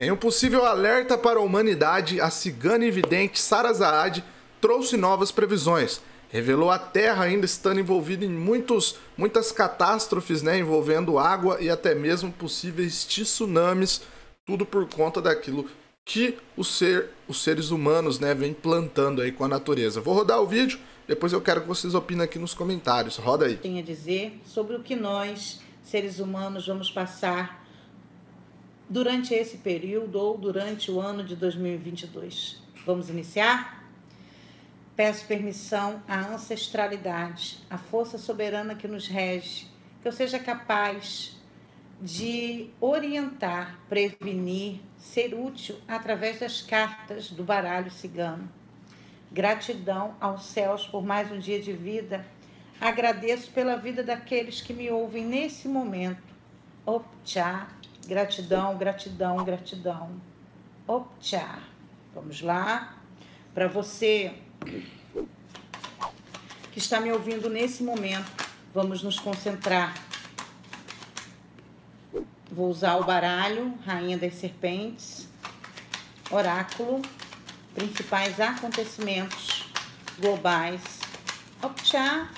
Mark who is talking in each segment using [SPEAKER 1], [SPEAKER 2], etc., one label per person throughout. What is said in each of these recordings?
[SPEAKER 1] Em um possível alerta para a humanidade, a cigana evidente Sara Zaad trouxe novas previsões. Revelou a Terra ainda estando envolvida em muitos, muitas catástrofes, né, envolvendo água e até mesmo possíveis tsunamis, tudo por conta daquilo que o ser, os seres humanos, né, vem plantando aí com a natureza. Vou rodar o vídeo, depois eu quero que vocês opinem aqui nos comentários. Roda aí.
[SPEAKER 2] Tem a dizer sobre o que nós, seres humanos, vamos passar durante esse período ou durante o ano de 2022. Vamos iniciar? Peço permissão à ancestralidade, à força soberana que nos rege, que eu seja capaz de orientar, prevenir, ser útil através das cartas do baralho cigano. Gratidão aos céus por mais um dia de vida. Agradeço pela vida daqueles que me ouvem nesse momento. Optcha Gratidão, gratidão, gratidão. Optcha. Vamos lá. Para você que está me ouvindo nesse momento, vamos nos concentrar. Vou usar o baralho, Rainha das Serpentes, Oráculo, principais acontecimentos globais. Optcha.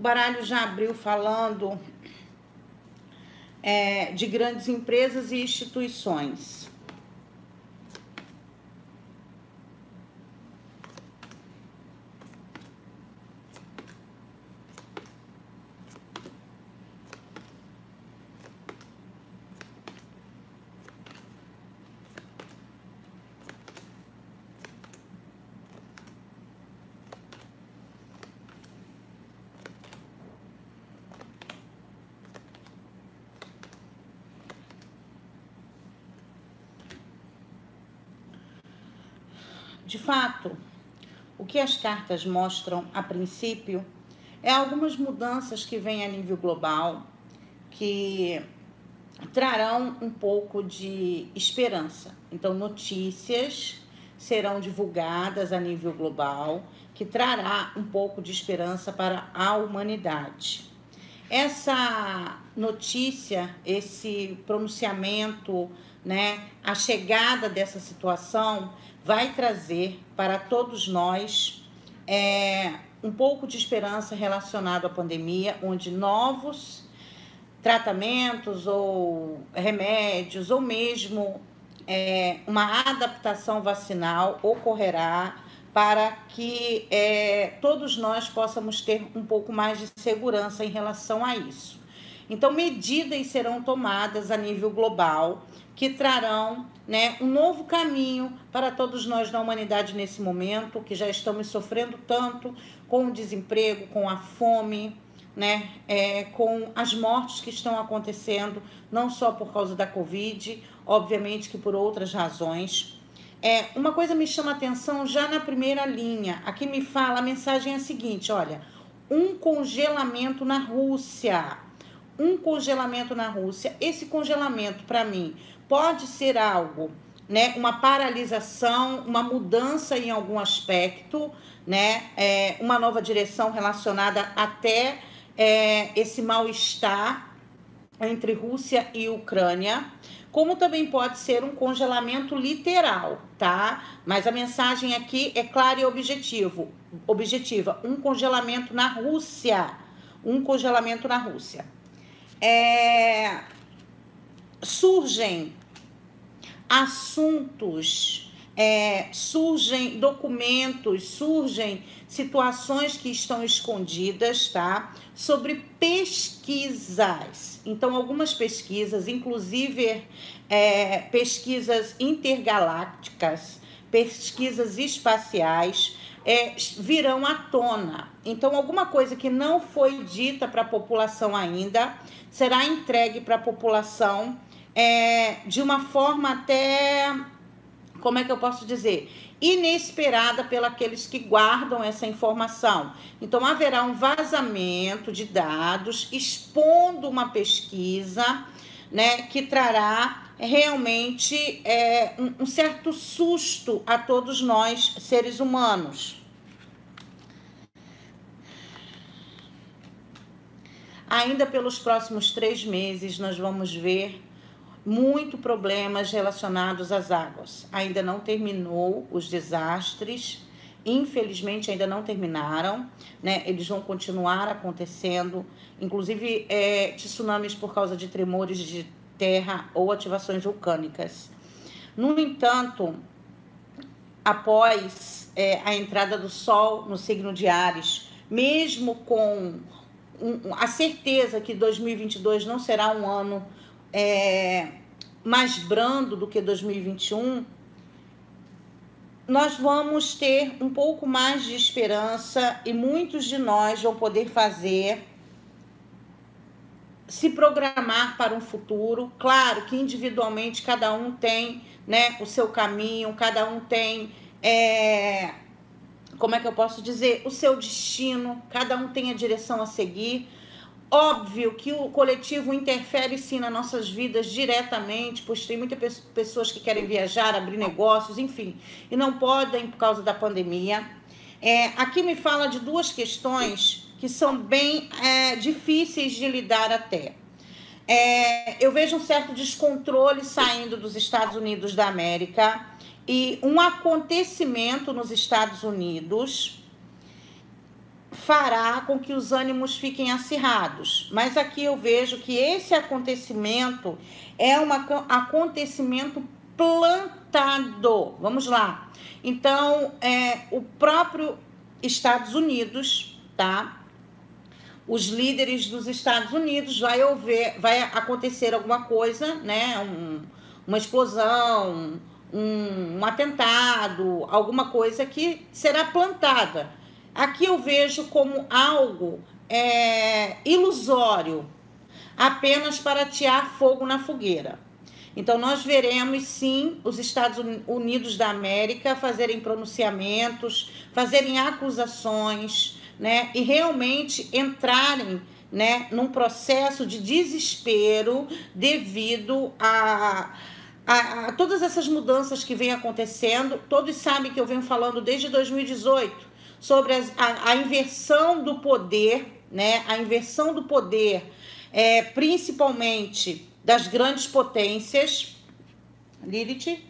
[SPEAKER 2] O baralho já abriu falando é, de grandes empresas e instituições. De fato, o que as cartas mostram a princípio é algumas mudanças que vêm a nível global que trarão um pouco de esperança. Então, notícias serão divulgadas a nível global que trará um pouco de esperança para a humanidade. Essa notícia, esse pronunciamento, né, a chegada dessa situação vai trazer para todos nós é, um pouco de esperança relacionado à pandemia, onde novos tratamentos ou remédios ou mesmo é, uma adaptação vacinal ocorrerá para que é, todos nós possamos ter um pouco mais de segurança em relação a isso. Então, medidas serão tomadas a nível global que trarão né, um novo caminho para todos nós da humanidade nesse momento, que já estamos sofrendo tanto com o desemprego, com a fome, né, é, com as mortes que estão acontecendo, não só por causa da Covid, obviamente que por outras razões. É, uma coisa me chama atenção já na primeira linha. Aqui me fala, a mensagem é a seguinte: olha, um congelamento na Rússia. Um congelamento na Rússia. Esse congelamento, para mim, pode ser algo, né, uma paralisação, uma mudança em algum aspecto, né, é, uma nova direção relacionada até é, esse mal-estar entre Rússia e Ucrânia, como também pode ser um congelamento literal, tá? Mas a mensagem aqui é clara e objetivo, objetiva, um congelamento na Rússia, um congelamento na Rússia. É, surgem assuntos, é, surgem documentos, surgem situações que estão escondidas, tá? Sobre pesquisas. Então, algumas pesquisas, inclusive é, pesquisas intergalácticas, pesquisas espaciais, é, virão à tona. Então, alguma coisa que não foi dita para a população ainda será entregue para a população é, de uma forma até como é que eu posso dizer? Inesperada pelos que guardam essa informação. Então, haverá um vazamento de dados expondo uma pesquisa né, que trará realmente é, um, um certo susto a todos nós, seres humanos. Ainda pelos próximos três meses, nós vamos ver muito problemas relacionados às águas. Ainda não terminou os desastres, infelizmente ainda não terminaram, né? Eles vão continuar acontecendo, inclusive é, tsunamis por causa de tremores de terra ou ativações vulcânicas. No entanto, após é, a entrada do Sol no signo de Ares, mesmo com um, a certeza que 2022 não será um ano é, mais brando do que 2021, nós vamos ter um pouco mais de esperança e muitos de nós vão poder fazer se programar para um futuro. Claro que individualmente cada um tem né, o seu caminho, cada um tem, é, como é que eu posso dizer, o seu destino, cada um tem a direção a seguir. Óbvio que o coletivo interfere sim nas nossas vidas diretamente, pois tem muitas pessoas que querem viajar, abrir negócios, enfim, e não podem por causa da pandemia. É, aqui me fala de duas questões que são bem é, difíceis de lidar até. É, eu vejo um certo descontrole saindo dos Estados Unidos da América e um acontecimento nos Estados Unidos fará com que os ânimos fiquem acirrados. Mas aqui eu vejo que esse acontecimento é um acontecimento plantado. Vamos lá. Então, é, o próprio Estados Unidos, tá? Os líderes dos Estados Unidos vai haver, vai acontecer alguma coisa, né? Um, uma explosão, um, um atentado, alguma coisa que será plantada Aqui eu vejo como algo é, ilusório, apenas para atear fogo na fogueira. Então, nós veremos sim os Estados Unidos da América fazerem pronunciamentos, fazerem acusações, né? E realmente entrarem né, num processo de desespero devido a, a, a todas essas mudanças que vêm acontecendo. Todos sabem que eu venho falando desde 2018 sobre as, a, a, inversão do poder, né? A inversão do poder, é, principalmente das grandes potências, Lilith,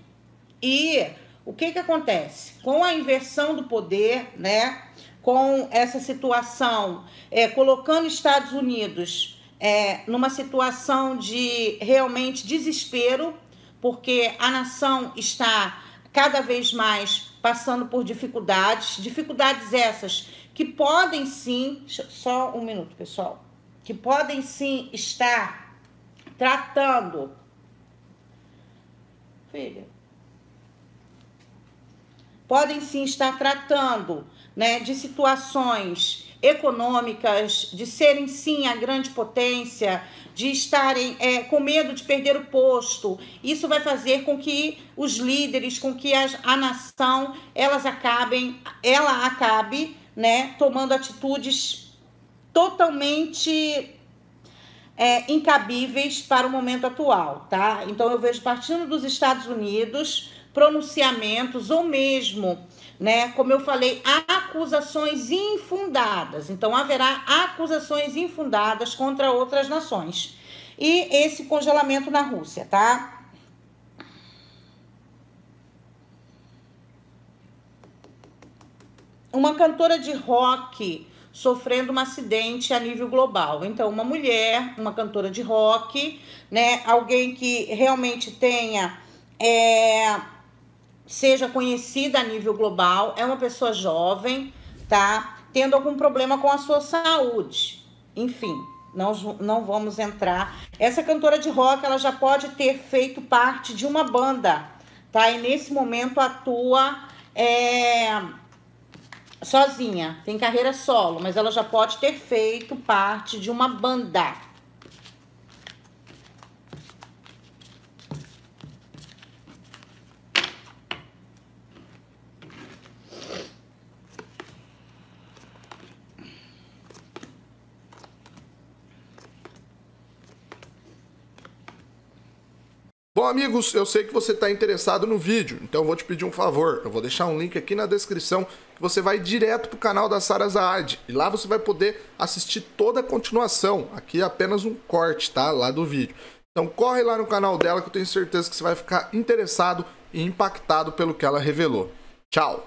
[SPEAKER 2] e o que que acontece? Com a inversão do poder, né? Com essa situação, é, colocando Estados Unidos é, numa situação de realmente desespero, porque a nação está cada vez mais passando por dificuldades, dificuldades essas que podem sim, só um minuto, pessoal, que podem sim estar tratando. Filha. Podem sim estar tratando, né, de situações econômicas, de serem sim a grande potência, de estarem é, com medo de perder o posto. Isso vai fazer com que os líderes, com que a, a nação, elas acabem, ela acabe, né, tomando atitudes totalmente é, incabíveis para o momento atual, tá? Então eu vejo partindo dos Estados Unidos pronunciamentos ou mesmo né? Como eu falei, acusações infundadas. Então haverá acusações infundadas contra outras nações. E esse congelamento na Rússia, tá? Uma cantora de rock sofrendo um acidente a nível global. Então, uma mulher, uma cantora de rock, né? Alguém que realmente tenha é, seja conhecida a nível global, é uma pessoa jovem, tá? Tendo algum problema com a sua saúde. Enfim, não, não vamos entrar. Essa cantora de rock, ela já pode ter feito parte de uma banda, tá? E nesse momento atua é, sozinha, tem carreira solo, mas ela já pode ter feito parte de uma banda.
[SPEAKER 1] Bom, amigos, eu sei que você está interessado no vídeo, então eu vou te pedir um favor. Eu vou deixar um link aqui na descrição que você vai direto para o canal da Sara Zaad. E lá você vai poder assistir toda a continuação. Aqui é apenas um corte, tá? Lá do vídeo. Então corre lá no canal dela que eu tenho certeza que você vai ficar interessado e impactado pelo que ela revelou. Tchau!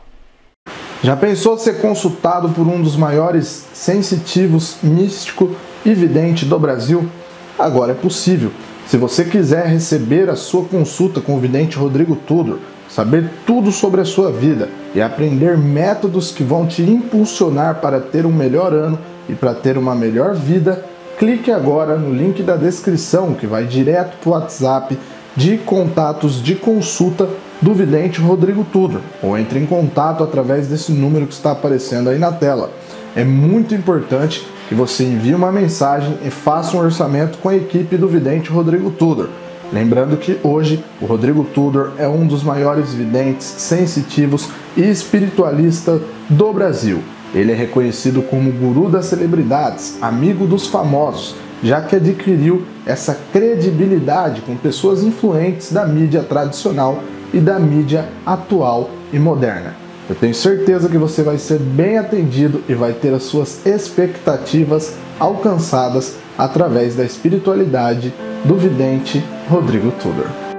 [SPEAKER 1] Já pensou ser consultado por um dos maiores sensitivos, místico e vidente do Brasil? Agora é possível. Se você quiser receber a sua consulta com o vidente Rodrigo Tudor, saber tudo sobre a sua vida e aprender métodos que vão te impulsionar para ter um melhor ano e para ter uma melhor vida, clique agora no link da descrição que vai direto para o WhatsApp de contatos de consulta do vidente Rodrigo Tudor ou entre em contato através desse número que está aparecendo aí na tela. É muito importante que você envie uma mensagem e faça um orçamento com a equipe do vidente Rodrigo Tudor. Lembrando que hoje o Rodrigo Tudor é um dos maiores videntes sensitivos e espiritualistas do Brasil. Ele é reconhecido como guru das celebridades, amigo dos famosos, já que adquiriu essa credibilidade com pessoas influentes da mídia tradicional e da mídia atual e moderna. Eu tenho certeza que você vai ser bem atendido e vai ter as suas expectativas alcançadas através da espiritualidade do vidente Rodrigo Tudor.